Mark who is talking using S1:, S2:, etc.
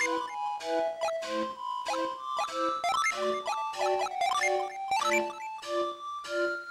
S1: you